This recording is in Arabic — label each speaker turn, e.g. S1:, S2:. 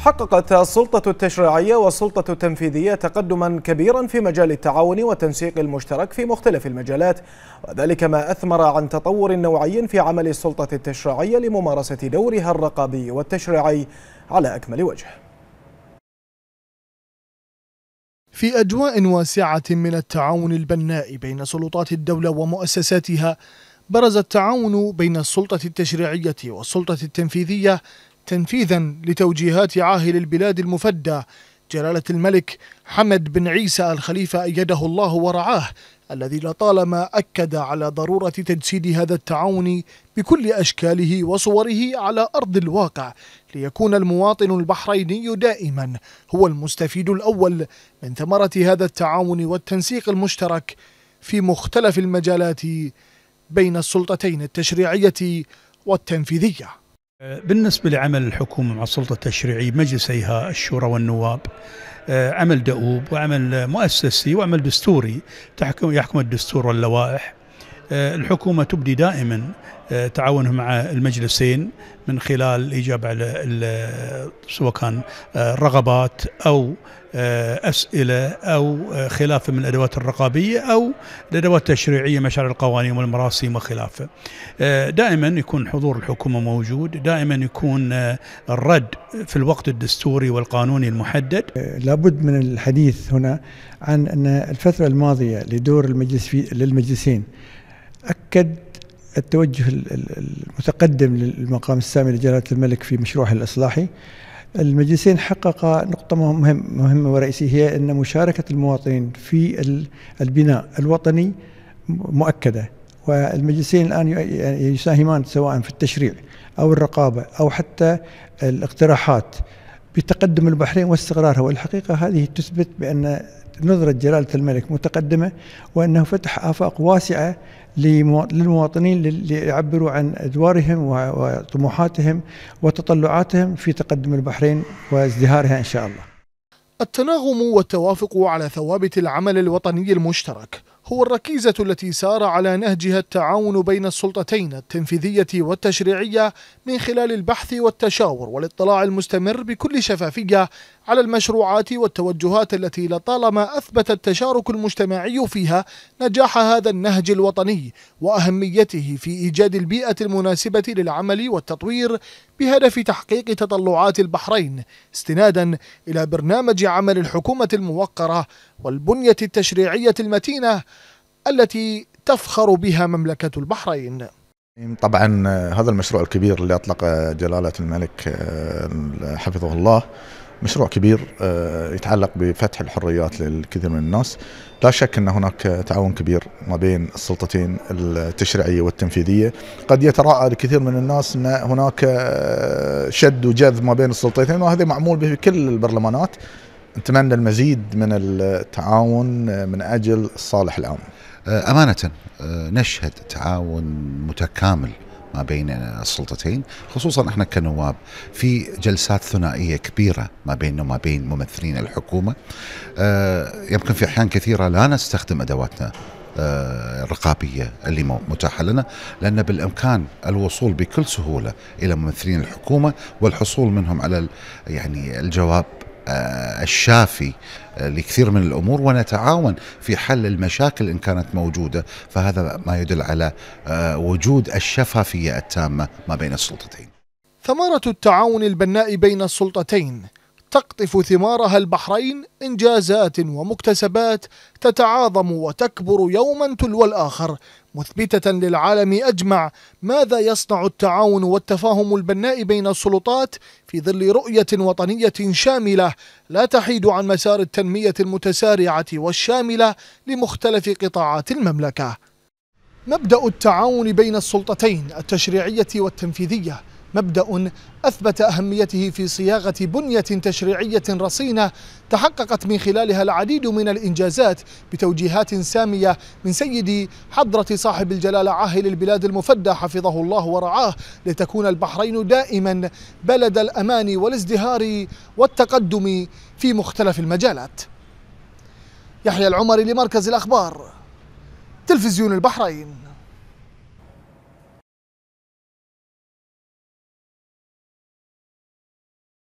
S1: حققت السلطة التشريعية والسلطة التنفيذية تقدما كبيرا في مجال التعاون والتنسيق المشترك في مختلف المجالات وذلك ما أثمر عن تطور نوعي في عمل السلطة التشريعية لممارسة دورها الرقابي والتشريعي على أكمل وجه.
S2: في أجواء واسعة من التعاون البناء بين سلطات الدولة ومؤسساتها برز التعاون بين السلطة التشريعية والسلطة التنفيذية تنفيذا لتوجيهات عاهل البلاد المفدى جلالة الملك حمد بن عيسى الخليفة أيده الله ورعاه الذي لطالما أكد على ضرورة تجسيد هذا التعاون بكل أشكاله وصوره على أرض الواقع ليكون المواطن البحريني دائما هو المستفيد الأول من ثمرة هذا التعاون والتنسيق المشترك في مختلف المجالات بين السلطتين التشريعية والتنفيذية.
S3: بالنسبة لعمل الحكومة مع السلطة التشريعية مجلسيها الشورى والنواب آه، عمل دؤوب وعمل مؤسسي وعمل دستوري يحكم الدستور واللوائح. آه، الحكومة تبدي دائما آه، تعاونها مع المجلسين من خلال الإجابة على سواء كان رغبات أو أسئلة أو خلافه من الأدوات الرقابية أو الأدوات التشريعية مشاريع القوانين والمراسيم وخلافه دائما يكون حضور الحكومة موجود دائما يكون الرد في الوقت الدستوري والقانوني المحدد.
S4: لابد من الحديث هنا عن أن الفترة الماضية لدور المجلس في للمجلسين أكد التوجه المتقدم للمقام السامي لجلالة الملك في مشروعه الإصلاحي. المجلسين حققا نقطة مهم مهمة ورئيسية هي أن مشاركة المواطنين في البناء الوطني مؤكدة. والمجلسين الآن يساهمان سواء في التشريع أو الرقابة أو حتى الاقتراحات بتقدم البحرين واستقرارها. والحقيقة هذه تثبت بأن نظرة جلالة الملك متقدمة وأنه فتح آفاق واسعة للمواطنين ليعبروا عن أدوارهم وطموحاتهم وتطلعاتهم في تقدم البحرين وازدهارها إن شاء الله.
S2: التناغم والتوافق على ثوابت العمل الوطني المشترك. هو الركيزة التي سار على نهجها التعاون بين السلطتين التنفيذية والتشريعية من خلال البحث والتشاور والاطلاع المستمر بكل شفافية على المشروعات والتوجهات التي لطالما أثبت التشارك المجتمعي فيها نجاح هذا النهج الوطني وأهميته في إيجاد البيئة المناسبة للعمل والتطوير بهدف تحقيق تطلعات البحرين استنادا إلى برنامج عمل الحكومة الموقرة والبنية التشريعية المتينة التي تفخر بها مملكة البحرين.
S5: طبعا هذا المشروع الكبير اللي أطلق جلالة الملك حفظه الله مشروع كبير آه، يتعلق بفتح الحريات للكثير من الناس. لا شك أن هناك تعاون كبير ما بين السلطتين التشريعية والتنفيذية. قد يتراءى لكثير من الناس أن هناك آه، شد وجذب ما بين السلطتين وهذا معمول به في كل البرلمانات. نتمنى المزيد من التعاون من أجل الصالح العام
S6: آه، أمانة نشهد تعاون متكامل ما بين السلطتين خصوصا إحنا كنواب في جلسات ثنائية كبيرة ما بيننا وما بين ممثلين الحكومة. آه، يمكن في أحيان كثيرة لا نستخدم أدواتنا الرقابية اللي متاحة لنا لأن بالإمكان الوصول بكل سهولة إلى ممثلين الحكومة والحصول منهم على يعني الجواب الشافي آه، لكثير من الأمور ونتعاون في حل المشاكل إن كانت موجودة فهذا ما يدل على آه، وجود الشفافية التامة ما بين السلطتين.
S2: ثمرة التعاون البناء بين السلطتين تقطف ثمارها البحرين إنجازات ومكتسبات تتعاظم وتكبر يوما تلو الآخر مثبتة للعالم أجمع ماذا يصنع التعاون والتفاهم البناء بين السلطات في ظل رؤية وطنية شاملة لا تحيد عن مسار التنمية المتسارعة والشاملة لمختلف قطاعات المملكة. مبدأ التعاون بين السلطتين التشريعية والتنفيذية مبدأ أثبت أهميته في صياغة بنية تشريعية رصينة تحققت من خلالها العديد من الإنجازات بتوجيهات سامية من سيدي حضرة صاحب الجلالة عاهل البلاد المفدى حفظه الله ورعاه لتكون البحرين دائما بلد الأمان والازدهار والتقدم في مختلف المجالات. يحيى العمري لمركز الأخبار تلفزيون البحرين.